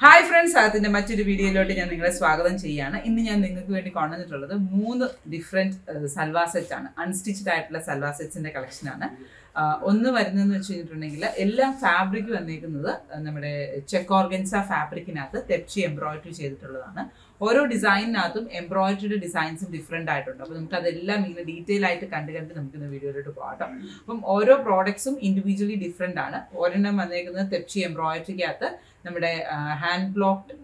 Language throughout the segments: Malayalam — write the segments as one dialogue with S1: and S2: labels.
S1: ഹായ് ഫ്രണ്ട്സ് അതിന്റെ മറ്റൊരു വീഡിയോയിലോട്ട് ഞാൻ നിങ്ങളെ സ്വാഗതം ചെയ്യുകയാണ് ഇന്ന് ഞാൻ നിങ്ങൾക്ക് വേണ്ടി കൊണ്ടുവന്നിട്ടുള്ളത് മൂന്ന് ഡിഫറെന്റ് സൽവാ സെറ്റ് ആണ്. അൺസ്റ്റിച്ച്ഡ് ആയിട്ടുള്ള സൽവാ സെറ്റ്സിന്റെ കളക്ഷനാണ് ഒന്ന് വരുന്നതെന്ന് വെച്ച് കഴിഞ്ഞിട്ടുണ്ടെങ്കിൽ എല്ലാ ഫാബ്രിക് വന്നിരിക്കുന്നത് നമ്മുടെ ചെക്ക് ഓർഗൻസ ഫാബ്രിക്കിനകത്ത് തെപ്ചി എംബ്രോയിഡറി ചെയ്തിട്ടുള്ളതാണ്. ഓരോ ഡിസൈനിനകത്തും എംബ്രോയിഡറി ഡിസൈൻസും ഡിഫറെന്റ് ആയിട്ടുണ്ട്. അപ്പോൾ നമുക്ക് അതെല്ലാം ഇങ്ങനെ ഡീറ്റെയിൽ ആയിട്ട് കണ്ട് കണ്ട് നമുക്ക് ഇന്ന് വീഡിയോയിലോട്ട് പോകാം അപ്പം ഓരോ പ്രോഡക്ട്സും ഇൻഡിവിജ്വലി ഡിഫറെന്റ് ആണ്. ഒരെണ്ണം വന്നേക്കുന്നത് തെപ്ചി എംബ്രോയിഡറിക്കകത്ത് നമ്മുടെ hand blocked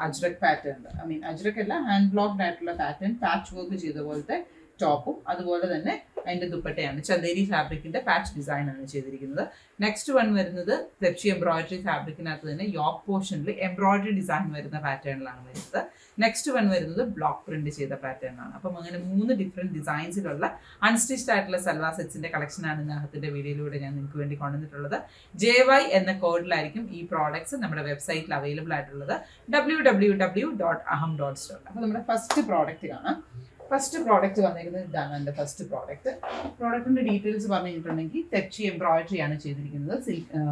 S1: ajrak pattern I mean ajrak അല്ല ഹാൻഡ് ബ്ലോക്ക്ഡ് ആയിട്ടുള്ള പാറ്റേൺ പാച്ച് വർക്ക് ചെയ്ത പോലത്തെ ടോപ്പും അതുപോലെ തന്നെ അതിന്റെ ദുപ്പട്ടയാണ്. ചന്ദേരി ഫാബ്രിക്കിന്റെ പാച്ച് ഡിസൈൻ ആണ് ചെയ്തിരിക്കുന്നത്. നെക്സ്റ്റ് വൺ വരുന്നത് തെപ്ചി എംബ്രോയിഡറി ഫാബ്രിക്കിനകത്ത് തന്നെ യോക്ക് പോർഷനിൽ എംബ്രോയിഡറി ഡിസൈൻ വരുന്ന പാറ്റേണിലാണ് വരുന്നത്. നെക്സ്റ്റ് വൺ വരുന്നത് ബ്ലോക്ക് പ്രിന്റ് ചെയ്ത പാറ്റേൺ ആണ്. അപ്പം അങ്ങനെ മൂന്ന് ഡിഫറെന്റ് ഡിസൈൻസിലുള്ള അൺസ്റ്റിച്ച്ഡ് ആയിട്ടുള്ള സൽവാ സെറ്റ്സിന്റെ കളക്ഷനാണ് ഇന്നത്തെ വീഡിയോയിലൂടെ ഞാൻ നിങ്ങൾക്ക് വേണ്ടി കൊണ്ടുവന്നിട്ടുള്ളത്. ജെ വൈ എന്ന കോഡിലായിരിക്കും ഈ പ്രോഡക്റ്റ്സ് നമ്മുടെ വെബ്സൈറ്റിൽ അവൈലബിൾ ആയിട്ടുള്ളത്. W W W dot Aham dot store അപ്പോൾ നമ്മുടെ ഫസ്റ്റ് പ്രോഡക്റ്റ് കാണാം. ഫസ്റ്റ് പ്രോഡക്റ്റ് വന്നിരിക്കുന്നത് ഇതാണ് എന്റെ ഫസ്റ്റ് പ്രോഡക്റ്റ് പ്രോഡക്റ്റിന്റെ ഡീറ്റെയിൽസ് പറഞ്ഞു കഴിഞ്ഞിട്ടുണ്ടെങ്കിൽ തെച്ചി എംബ്രോയിഡറി ആണ് ചെയ്തിരിക്കുന്നത്. സിൽക്ക്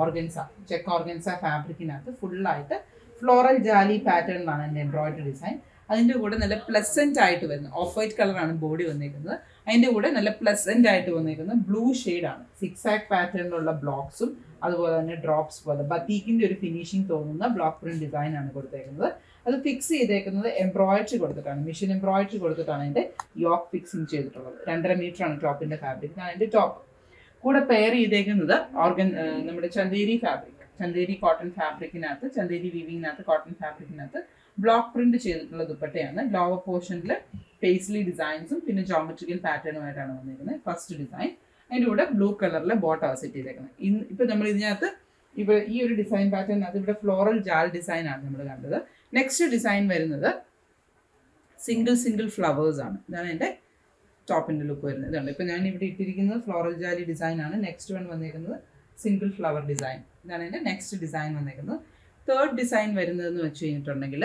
S1: ഓർഗൻസ ചെക്ക് ഓർഗൻസ ഫാബ്രിക്കിനകത്ത് ഫുള്ളായിട്ട് ഫ്ലോറൽ ജാലി പാറ്റേണിലാണ് എന്റെ എംബ്രോയിഡറി ഡിസൈൻ അതിന്റെ കൂടെ നല്ല പ്ലസന്റ് ആയിട്ട് വരുന്നത് ഓഫ് വൈറ്റ് കളറാണ് ബോഡി വന്നിരിക്കുന്നത്. അതിന്റെ കൂടെ നല്ല പ്ലസന്റ് ആയിട്ട് വന്നിരിക്കുന്നത് ബ്ലൂ ആണ്. സിക്സ് ആക്ക് പാറ്റേണിലുള്ള ബ്ലോക്സും അതുപോലെ തന്നെ ഡ്രോപ്സ് പോലെ. ബത്തീക്കിന്റെ ഒരു ഫിനിഷിംഗ് തോന്നുന്ന ബ്ലോക്ക് പ്രിന്റ് ഡിസൈനാണ് കൊടുത്തേക്കുന്നത്. അത് ഫിക്സ് ചെയ്തേക്കുന്നത് എംബ്രോയിഡറി കൊടുത്തിട്ടാണ്. മെഷീൻ എംബ്രോയിഡറി കൊടുത്തിട്ടാണ് അതിന്റെ യോക്ക് ഫിക്സിങ് ചെയ്തിട്ടുള്ളത്. രണ്ടര മീറ്റർ ആണ് ടോപ്പിന്റെ ഫാബ്രിക് അതിന്റെ ടോപ്പ് കൂടെ പെയർ ചെയ്തേക്കുന്നത് ഓർഗൻ നമ്മുടെ ചന്തേരി ഫാബ്രിക് ചന്തേരി കോട്ടൺ ഫാബ്രിക്കിനകത്ത് ചന്തേരി വീവിങ്ങിനകത്ത് കോട്ടൺ ഫാബ്രിക്കിനകത്ത് ബ്ലോക്ക് പ്രിന്റ് ചെയ്തിട്ടുള്ള ദുപ്പട്ടയാണ്. ലോവർ പോർഷനിൽ പേസ്ലി ഡിസൈൻസും പിന്നെ ജോമെട്രിക്കൽ പാറ്റേണുമായിട്ടാണ് വന്നിരിക്കുന്നത്. ഫസ്റ്റ് ഡിസൈൻ അതിന്റെ കൂടെ ബ്ലൂ കളറിലെ ബോട്ടാണ് സെറ്റ് ചെയ്തേക്കുന്നത്. ഇന്ന് ഇപ്പം നമ്മൾ ഇതിനകത്ത് ഇപ്പോൾ ഈ ഒരു ഡിസൈൻ പാറ്റേൺ പാറ്റേണിനകത്ത് ഇവിടെ ഫ്ലോറൽ ജാൽ ഡിസൈൻ ആണ് നമ്മൾ കണ്ടത്. നെക്സ്റ്റ് ഡിസൈൻ വരുന്നത് സിംഗിൾ സിംഗിൾ ഫ്ലവേഴ്സ് ആണ്. ഇതാണ് എന്റെ ടോപ്പിന്റെ ലുക്ക് വരുന്നത്. ഇതാണ് ഇപ്പം ഞാൻ ഇവിടെ ഇട്ടിരിക്കുന്നത് ഫ്ലോറൽ ജാലി ഡിസൈൻ ആണ്. നെക്സ്റ്റ് വൺ വന്നേക്കുന്നത് സിംഗിൾ ഫ്ലവർ ഡിസൈൻ ഇതാണ് എന്റെ നെക്സ്റ്റ് ഡിസൈൻ വന്നിരിക്കുന്നത് തേർഡ് ഡിസൈൻ വരുന്നതെന്ന് വെച്ച് കഴിഞ്ഞിട്ടുണ്ടെങ്കിൽ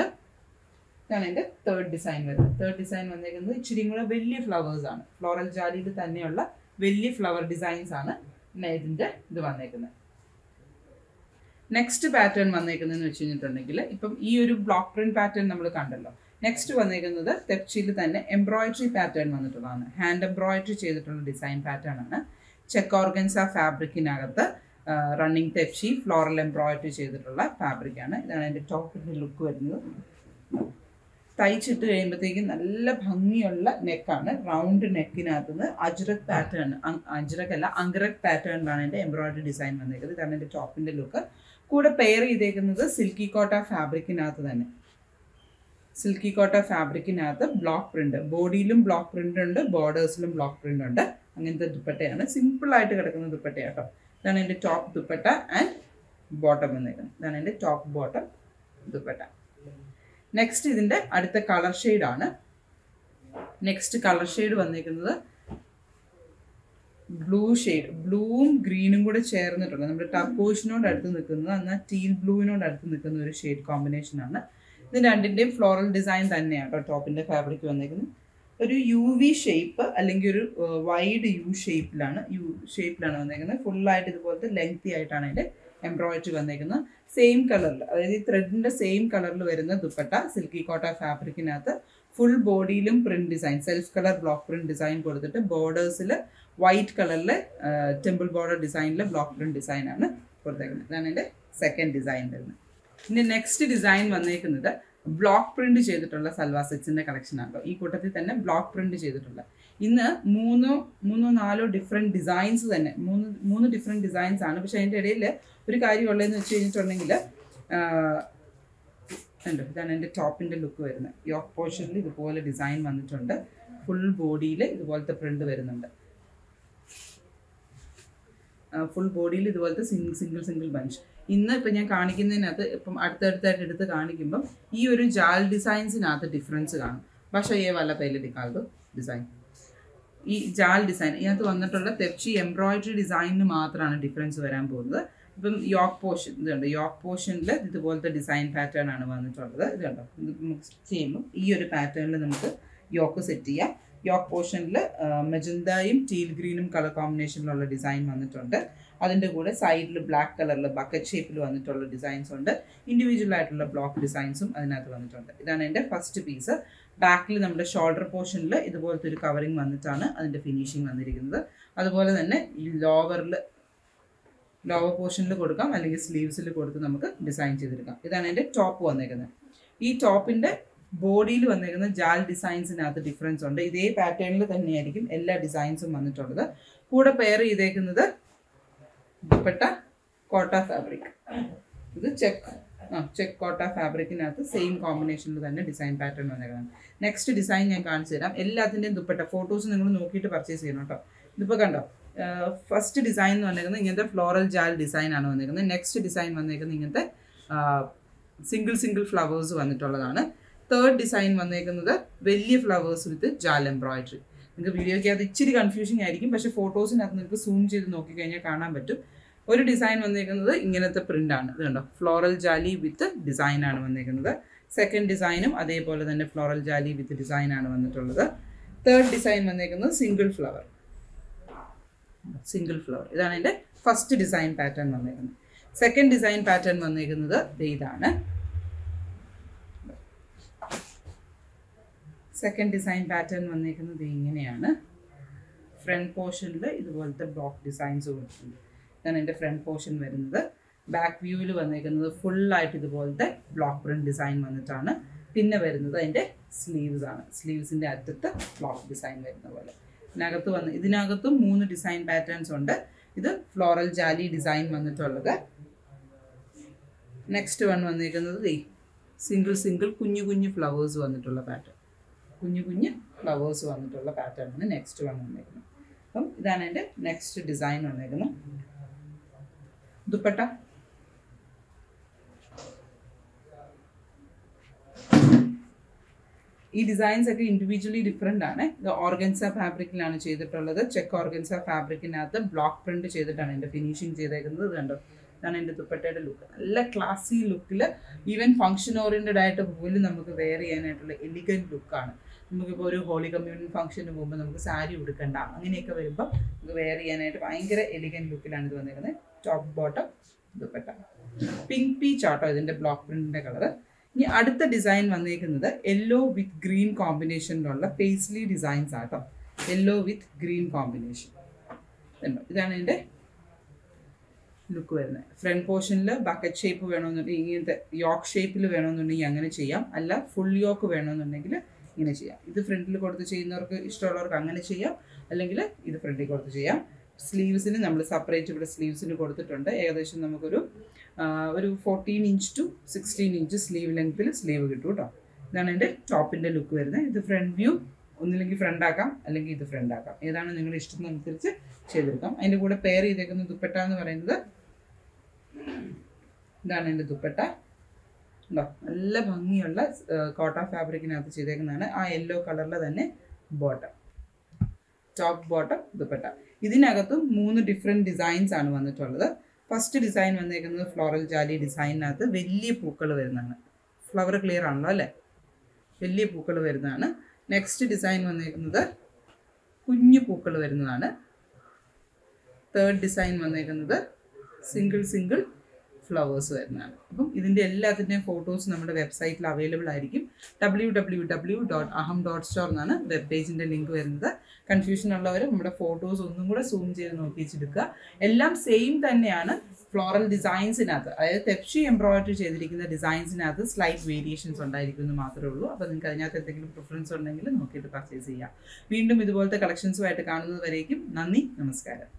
S1: ഇതാണ് എന്റെ തേർഡ് ഡിസൈൻ വരുന്നത്. തേർഡ് ഡിസൈൻ വന്നിരിക്കുന്നത് ഇച്ചിരി കൂടെ വലിയ ഫ്ലവേഴ്സ് ആണ്. ഫ്ലോറൽ ജാലിയിൽ തന്നെയുള്ള വലിയ ഫ്ലവർ ഡിസൈൻസ് ആണ് ഇതിന്റെ ഇത് വന്നേക്കുന്നത്. നെക്സ്റ്റ് പാറ്റേൺ വന്നേക്കുന്നതെന്ന് വെച്ച് കഴിഞ്ഞിട്ടുണ്ടെങ്കിൽ ഇപ്പം ഈ ഒരു ബ്ലോക്ക് പ്രിന്റ് പാറ്റേൺ നമ്മൾ കണ്ടല്ലോ. നെക്സ്റ്റ് വന്നേക്കുന്നത് തെപ്ചിയിൽ തന്നെ എംബ്രോയിഡറി പാറ്റേൺ വന്നിട്ടുള്ളതാണ്. ഹാൻഡ് എംബ്രോയിഡറി ചെയ്തിട്ടുള്ള ഡിസൈൻ പാറ്റേൺ ആണ്. ചെക്ക് ഓർഗൻസ ഫാബ്രിക്കിനകത്ത് റണ്ണിങ് തെപ്ചി ഫ്ലോറൽ എംബ്രോയിഡറി ചെയ്തിട്ടുള്ള ഫാബ്രിക്കാണ് ഇതാണ് എന്റെ ടോപ്പിന്റെ ലുക്ക് വരുന്നത്. തയ്ച്ചിട്ട് കഴിയുമ്പോഴത്തേക്കും നല്ല ഭംഗിയുള്ള നെക്കാണ് റൗണ്ട് നെക്കിനകത്ത് നിന്ന് അജ്രക് പാറ്റേൺ അജ്രക് അല്ല പാറ്റേൺ പാറ്റേണിലാണ് എന്റെ എംബ്രോയിഡറി ഡിസൈൻ വന്നിരിക്കുന്നത് ഇതാണ് എന്റെ ടോപ്പിന്റെ ലുക്ക് കൂടെ പെയർ ചെയ്തേക്കുന്നത് സിൽക്കി കോട്ട ഫാബ്രിക്കിനകത്ത് തന്നെ. സിൽക്കി കോട്ട ഫാബ്രിക്കിനകത്ത് ബ്ലോക്ക് പ്രിന്റ് ബോഡിയിലും ബ്ലോക്ക് പ്രിന്റ് ഉണ്ട് ബോർഡേഴ്സിലും ബ്ലോക്ക് പ്രിന്റ് ഉണ്ട്. അങ്ങനത്തെ ദുപ്പട്ടയാണ്. സിമ്പിൾ ആയിട്ട് കിടക്കുന്ന ദുപ്പട്ടയാട്ടോ ഇതാണ് എന്റെ ടോപ്പ് ദുപ്പട്ട ആൻഡ് ബോട്ടം വന്നേക്കുന്നത്. ഇതാണ് എന്റെ ടോപ്പ് ബോട്ടം ദുപ്പട്ട. നെക്സ്റ്റ് ഇതിന്റെ അടുത്ത കളർ ഷെയ്ഡാണ് നെക്സ്റ്റ് കളർ ഷെയ്ഡ് വന്നേക്കുന്നത് ബ്ലൂ ഷെയ്ഡ് ബ്ലൂവും ഗ്രീനും കൂടെ ചേർന്നിട്ടുണ്ട്. നമ്മുടെ ടപ്പോഷിനോട് അടുത്ത് നിൽക്കുന്നത് എന്നാൽ ടീൽ ബ്ലൂവിനോട് അടുത്ത് നിൽക്കുന്ന ഒരു ഷെയ്ഡ് കോമ്പിനേഷൻ ആണ്. ഇത് രണ്ടിന്റെയും ഫ്ലോറൽ ഡിസൈൻ തന്നെയാണ് കേട്ടോ ടോപ്പിന്റെ ഫാബ്രിക് വന്നിരിക്കുന്നത്. ഒരു യു വി ഷേപ്പ് അല്ലെങ്കിൽ ഒരു വൈഡ് യു ഷേപ്പിലാണ് യു ഷേപ്പിലാണ് വന്നേക്കുന്നത് ഫുള്ളായിട്ട് ഇതുപോലത്തെ ലെങ്തി ആയിട്ടാണ് അതിന്റെ എംബ്രോയിഡറി വന്നേക്കുന്നത് സെയിം കളറിൽ അതായത് ഈ ത്രെഡിന്റെ സെയിം കളറിൽ വരുന്ന ദുപ്പട്ട സിൽക്കി കോട്ട ഫാബ്രിക്കിനകത്ത് full ബോഡിയിലും print design self colour block print design കൊടുത്തിട്ട് ബോർഡേഴ്സിൽ വൈറ്റ് കളറിൽ ടെമ്പിൾ ബോർഡർ ഡിസൈനിലെ ബ്ലോക്ക് പ്രിന്റ് ഡിസൈൻ ആണ് കൊടുത്തേക്കുന്നത്. ഇതാണ് എന്റെ സെക്കൻഡ് ഡിസൈൻ വരുന്നത്. ഇനി നെക്സ്റ്റ് ഡിസൈൻ വന്നേക്കുന്നത് ബ്ലോക്ക് പ്രിന്റ് ചെയ്തിട്ടുള്ള സൽവാ സെറ്റ്സിന്റെ കളക്ഷൻ ആണല്ലോ ഈ കൂട്ടത്തിൽ തന്നെ ബ്ലോക്ക് പ്രിന്റ് ചെയ്തിട്ടുള്ള. ഇന്ന് മൂന്നോ മൂന്നോ നാലോ ഡിഫറെന്റ് ഡിസൈൻസ് തന്നെ മൂന്ന് മൂന്ന് ഡിഫറെന്റ് ഡിസൈൻസ് ആണ്. പക്ഷേ അതിന്റെ ഇടയിൽ ഒരു കാര്യമുള്ളതെന്ന് വെച്ച് കഴിഞ്ഞിട്ടുണ്ടെങ്കിൽ ഉണ്ട്. ഇതാണ് എന്റെ ടോപ്പിന്റെ ലുക്ക് വരുന്നത്. യോക്ക് പോർഷനിൽ ഇതുപോലെ ഡിസൈൻ വന്നിട്ടുണ്ട്. ഫുൾ ബോഡിയിൽ ഇതുപോലത്തെ പ്രിന്റ് വരുന്നുണ്ട്. ഫുൾ ബോഡിയിൽ ഇതുപോലത്തെ സിംഗിൾ സിംഗിൾ ബഞ്ച് ഇന്ന് ഇപ്പം ഞാൻ കാണിക്കുന്നതിനകത്ത് ഇപ്പം അടുത്തടുത്തായിട്ട് എടുത്ത് കാണിക്കുമ്പം ഈ ഒരു ജാൽ ഡിസൈൻസിനകത്ത് ഡിഫറൻസ് കാണും. പക്ഷേ ഏ വല്ല ദിക്കാലോ ഡിസൈൻ ഈ ജാൽ ഡിസൈൻ ഇതിനകത്ത് വന്നിട്ടുള്ള തെപ്ചി എംബ്രോയിഡറി ഡിസൈനിന് മാത്രമാണ് ഡിഫറൻസ് വരാൻ പോകുന്നത്. ഇപ്പം യോക്ക് പോർഷൻ ഇതുണ്ട്. യോക്ക് പോർഷനിൽ ഇതുപോലത്തെ ഡിസൈൻ പാറ്റേൺ ആണ് വന്നിട്ടുള്ളത്. ഇത് കണ്ടോ മിക്സ് ചെയ്യുമ്പോൾ ഈ ഒരു പാറ്റേണിൽ നമുക്ക് യോക്ക് സെറ്റ് ചെയ്യാം. യോക്ക് പോർഷനിൽ മെജന്തയും ടീൽ ഗ്രീനും കളർ കോമ്പിനേഷനിലുള്ള ഡിസൈൻ വന്നിട്ടുണ്ട്. അതിന്റെ കൂടെ സൈഡിൽ ബ്ലാക്ക് കളറിൽ ബക്കറ്റ് ഷേപ്പിൽ വന്നിട്ടുള്ള ഡിസൈൻസ് ഉണ്ട്. ഇൻഡിവിജ്വൽ ആയിട്ടുള്ള ബ്ലോക്ക് ഡിസൈൻസും അതിനകത്ത് വന്നിട്ടുണ്ട്. ഇതാണ് എന്റെ ഫസ്റ്റ് പീസ്. ബാക്കിൽ നമ്മുടെ ഷോൾഡർ പോർഷനിൽ ഇതുപോലത്തെ ഒരു കവറിങ് വന്നിട്ടാണ് അതിന്റെ ഫിനിഷിങ് വന്നിരിക്കുന്നത്. അതുപോലെ തന്നെ ലോവറിൽ ലോവർ പോർഷനിൽ കൊടുക്കാം അല്ലെങ്കിൽ സ്ലീവ്സിൽ കൊടുത്ത് നമുക്ക് ഡിസൈൻ ചെയ്തെടുക്കാം. ഇതാണ് എന്റെ ടോപ്പ് വന്നേക്കുന്നത്. ഈ ടോപ്പിന്റെ ബോഡിയിൽ വന്നേക്കുന്ന ജാൽ ഡിസൈൻസിനകത്ത് ഡിഫറൻസ് ഉണ്ട്. ഇതേ പാറ്റേണിൽ തന്നെയായിരിക്കും എല്ലാ ഡിസൈൻസും വന്നിട്ടുള്ളത്. കൂടെ പെയർ ചെയ്തേക്കുന്നത് ദുപ്പട്ട കോട്ട ഫാബ്രിക് ഇത് ചെക്ക് ആ ചെക്ക് കോട്ട ഫാബ്രിക്കിനകത്ത് സെയിം കോമ്പിനേഷനിൽ തന്നെ ഡിസൈൻ പാറ്റേൺ വന്നേക്കുന്നത് നെക്സ്റ്റ് ഡിസൈൻ ഞാൻ കാണിച്ചു തരാം. എല്ലാത്തിന്റെയും ദുപ്പട്ട. ഫോട്ടോസ് നിങ്ങൾ നോക്കിയിട്ട് പർച്ചേസ് ചെയ്യണം കേട്ടോ. ഇതിപ്പോൾ കണ്ടോ? ഫസ്റ്റ് ഡിസൈൻ എന്ന് വന്നേക്കുന്നത് ഇങ്ങനത്തെ ഫ്ലോറൽ ജാൽ ഡിസൈൻ ആണ് വന്നേക്കുന്നത്. നെക്സ്റ്റ് ഡിസൈൻ വന്നിരിക്കുന്നത് ഇങ്ങനത്തെ സിംഗിൾ സിംഗിൾ ഫ്ലവേഴ്സ് വന്നിട്ടുള്ളതാണ്. തേർഡ് ഡിസൈൻ വന്നിരിക്കുന്നത് വലിയ ഫ്ലവേഴ്സ് വിത്ത് ജാൽ എംബ്രോയിഡറി നിങ്ങൾക്ക് വീഡിയോയ്ക്ക് അത് ഇച്ചിരി കൺഫ്യൂഷൻ ആയിരിക്കും പക്ഷേ ഫോട്ടോസിനകത്ത് നിങ്ങൾക്ക് സൂം ചെയ്ത് നോക്കിക്കഴിഞ്ഞാൽ കാണാൻ പറ്റും. ഒരു ഡിസൈൻ വന്നിരിക്കുന്നത് ഇങ്ങനത്തെ പ്രിന്റ് ആണ്. ഇതുണ്ടോ ഫ്ലോറൽ ജാലി വിത്ത് ഡിസൈൻ ആണ് വന്നിരിക്കുന്നത് സെക്കൻഡ് ഡിസൈനും അതേപോലെ തന്നെ ഫ്ലോറൽ ജാലി വിത്ത് ഡിസൈൻ ആണ് വന്നിട്ടുള്ളത്. തേർഡ് ഡിസൈൻ വന്നിരിക്കുന്നത് സിംഗിൾ ഫ്ലവർ സിംഗിൾ ഫ്ലവർ ഇതാണ് എന്റെ ഫസ്റ്റ് ഡിസൈൻ പാറ്റേൺ വന്നിരിക്കുന്നത്. സെക്കൻഡ് ഡിസൈൻ പാറ്റേൺ വന്നിരിക്കുന്നത് ഇതാണ്. സെക്കൻഡ് ഡിസൈൻ പാറ്റേൺ വന്നിരിക്കുന്നത് ഇങ്ങനെയാണ്. ഫ്രണ്ട് പോർഷനിൽ ഇതുപോലത്തെ ബ്ലോക്ക് ഡിസൈൻസ് കൊടുത്തിട്ടുണ്ട് ഇതാണ് എന്റെ ഫ്രണ്ട് പോർഷൻ വരുന്നത്. ബാക്ക് വ്യൂവിൽ വന്നിരിക്കുന്നത് ഫുള്ളായിട്ട് ഇതുപോലത്തെ ബ്ലോക്ക് പ്രിന്റ് ഡിസൈൻ വന്നിട്ടാണ്. പിന്നെ വരുന്നത് അതിന്റെ സ്ലീവ്സ് ആണ്. സ്ലീവ്സിന്റെ അറ്റത്ത് ബ്ലോക്ക് ഡിസൈൻ വരുന്ന പോലെ. ഇതിനകത്ത് വന്ന് ഇതിനകത്തും മൂന്ന് ഡിസൈൻ പാറ്റേൺസ് ഉണ്ട്. ഇത് ഫ്ലോറൽ ജാലി ഡിസൈൻ വന്നിട്ടുള്ളത്. നെക്സ്റ്റ് വൺ വന്നിരിക്കുന്നത് സിംഗിൾ സിംഗിൾ കുഞ്ഞു കുഞ്ഞു ഫ്ലവേഴ്സ് വന്നിട്ടുള്ള പാറ്റേൺ കുഞ്ഞു കുഞ്ഞു ഫ്ലവേഴ്സ് വന്നിട്ടുള്ള പാറ്റേൺ ആണ് നെക്സ്റ്റ് വൺ വന്നിരിക്കുന്നത്. അപ്പം ഇതാണ് എന്റെ നെക്സ്റ്റ് ഡിസൈൻ വന്നിരിക്കുന്നത്. ദുപ്പട്ട. ഈ ഡിസൈൻസ് ഒക്കെ ഇൻഡിവിജ്വലി ഡിഫറെന്റ് ആണ്. ഇത് ഓർഗൻസ ഫാബ്രിക്കിലാണ് ചെയ്തിട്ടുള്ളത്. ചെക്ക് ഓർഗൻസ ഫാബ്രിക്കിനകത്ത് ബ്ലോക്ക് പ്രിന്റ് ചെയ്തിട്ടാണ് എന്റെ ഫിനിഷിങ് ചെയ്തേക്കുന്നത്. കണ്ടോ? ഇതാണ് എന്റെ ദുപ്പട്ടയുടെ ലുക്ക് നല്ല ക്ലാസി ലുക്കിൽ ഈവൻ ഫംഗ്ഷൻ ഓറിയന്റഡ് ആയിട്ട് പോലും നമുക്ക് വെയർ ചെയ്യാനായിട്ടുള്ള എലിഗന്റ് ലുക്കാണ് നമുക്കിപ്പോൾ ഒരു ഹോളി കമ്മ്യൂണിയൻ ഫംഗ്ഷന് പോകുമ്പോൾ നമുക്ക് സാരി ഉടുക്കണ്ട. അങ്ങനെയൊക്കെ വരുമ്പോൾ നമുക്ക് വെയർ ചെയ്യാനായിട്ട് ഭയങ്കര എലിഗന്റ് ലുക്കിലാണ് ഇത് വന്നിരിക്കുന്നത്. Top bottom dupatta. Pink peach ആട്ടോ ഇതിന്റെ ബ്ലോക്ക് പ്രിന്റിന്റെ കളറ് ഇനി അടുത്ത ഡിസൈൻ വന്നേക്കുന്നത് യെല്ലോ വിത്ത് ഗ്രീൻ കോമ്പിനേഷനിലുള്ള പേസ്ലി ഡിസൈൻസ് ആട്ടോ. യെല്ലോ വിത്ത് ഗ്രീൻ കോമ്പിനേഷൻ ഇതാണ് എന്റെ ലുക്ക് വരുന്നത്. ഫ്രണ്ട് പോർഷനിൽ ബക്കറ്റ് ഷേപ്പ് വേണമെന്നുണ്ടെങ്കിൽ ഇങ്ങനത്തെ യോക്ക് ഷേപ്പിൽ വേണമെന്നുണ്ടെങ്കിൽ അങ്ങനെ ചെയ്യാം. അല്ല ഫുൾ യോക്ക് വേണമെന്നുണ്ടെങ്കിൽ ഇങ്ങനെ ചെയ്യാം. ഇത് ഫ്രണ്ടിൽ കൊടുത്ത് ചെയ്യുന്നവർക്ക് ഇഷ്ടമുള്ളവർക്ക് അങ്ങനെ ചെയ്യാം. അല്ലെങ്കിൽ ഇത് ഫ്രണ്ടിൽ കൊടുത്ത് ചെയ്യാം. സ്ലീവ്സിന് നമ്മൾ സെപ്പറേറ്റ് ഇവിടെ സ്ലീവ്സിന് കൊടുത്തിട്ടുണ്ട്. ഏകദേശം നമുക്കൊരു ഒരു fourteen inch to sixteen inch sleeve ലെങ്ത്തിൽ സ്ലീവ് കിട്ടും കേട്ടോ ഇതാണ് എന്റെ ടോപ്പിന്റെ ലുക്ക് വരുന്നത്. ഇത് ഫ്രണ്ട് വ്യൂ ഒന്നില്ലെങ്കിൽ ഫ്രണ്ട് ആക്കാം അല്ലെങ്കിൽ ഇത് ഫ്രണ്ട് ആക്കാം. ഏതാണ് നിങ്ങളുടെ ഇഷ്ടത്തിനനുസരിച്ച് ചെയ്തെടുക്കാം. അതിന്റെ കൂടെ പെയർ ചെയ്തേക്കുന്ന ദുപ്പട്ട എന്ന് പറയുന്നത് ഇതാണ് എന്റെ ദുപ്പട്ട. ഉണ്ടോ? നല്ല ഭംഗിയുള്ള കോട്ട ഫാബ്രിക്കിനകത്ത് ചെയ്തേക്കുന്നതാണ്. ആ യെല്ലോ കളറിൽ തന്നെ ബോട്ടം ടോപ്പ് ബോട്ടം ദുപ്പട്ട. ഇതിനകത്തും മൂന്ന് ഡിഫറെന്റ് ഡിസൈൻസ് ആണ് വന്നിട്ടുള്ളത്. ഫസ്റ്റ് ഡിസൈൻ വന്നേക്കുന്നത് ഫ്ലോറൽ ജാലി ഡിസൈനിനകത്ത് വലിയ പൂക്കൾ വരുന്നതാണ്. ഫ്ലവർ ക്ലിയർ ആണല്ലോ അല്ലേ? വലിയ പൂക്കൾ വരുന്നതാണ്. നെക്സ്റ്റ് ഡിസൈൻ വന്നേക്കുന്നത് കുഞ്ഞു പൂക്കൾ വരുന്നതാണ്. തേർഡ് ഡിസൈൻ വന്നേക്കുന്നത് സിംഗിൾ സിംഗിൾ ഫ്ലവേഴ്സ് വരുന്നതാണ്. അപ്പം ഇതിന്റെ എല്ലാത്തിന്റെയും ഫോട്ടോസ് നമ്മുടെ വെബ്സൈറ്റിൽ അവൈലബിൾ ആയിരിക്കും. W W W dot Aham dot store എന്നാണ് വെബ് പേജിന്റെ ലിങ്ക് വരുന്നത്. കൺഫ്യൂഷൻ ഉള്ളവർ നമ്മുടെ ഫോട്ടോസ് ഒന്നും കൂടെ സൂം ചെയ്ത് നോക്കിച്ചെടുക്കുക. എല്ലാം സെയിം തന്നെയാണ് ഫ്ലോറൽ ഡിസൈൻസിനകത്ത് അതായത് തെപ്ഷി എംബ്രോയിഡറി ചെയ്തിരിക്കുന്ന ഡിസൈൻസിനകത്ത് സ്ലൈറ്റ് വേരിയേഷൻസ് ഉണ്ടായിരിക്കും എന്ന് മാത്രമേ ഉള്ളൂ. അപ്പോൾ നിങ്ങൾക്ക് അതിനകത്ത് എന്തെങ്കിലും പ്രിഫറൻസ് ഉണ്ടെങ്കിൽ നോക്കിയിട്ട് പർച്ചേസ് ചെയ്യാം. വീണ്ടും ഇതുപോലത്തെ കളക്ഷൻസുമായിട്ട് കാണുന്നത് വരേക്കും നന്ദി നമസ്കാരം.